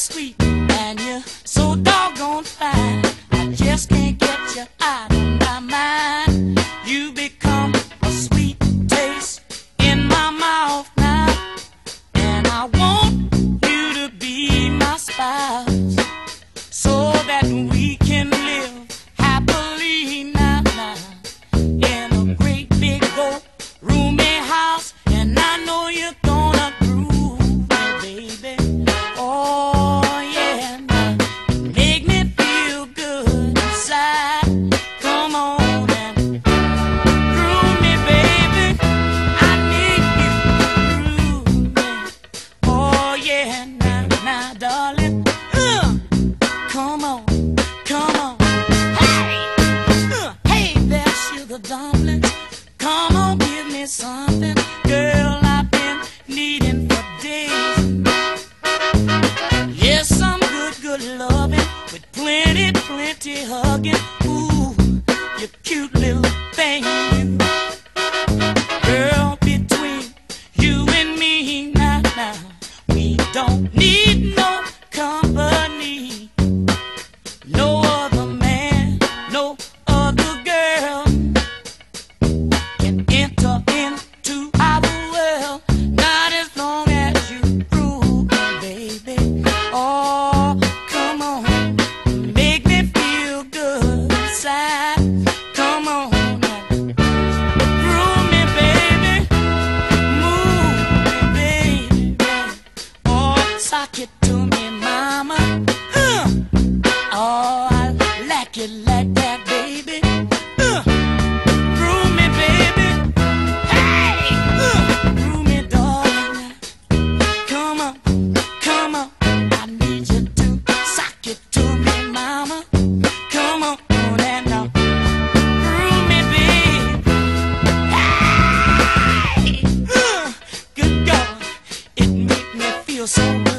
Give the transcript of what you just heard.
sweet and you're so doggone fine. dumpling. Come on, give me something, girl. I've been needing for days. Yes, some good, good loving with plenty, plenty hugging. Ooh, you cute little thing. to me, mama. Huh. Oh, I like it like that, baby. Groove me, baby. Hey, groove me, darling. Come on, come on. I need you to sock it to me, mama. Come on, on and. Groove me, baby. Hey, good God, it me feel so.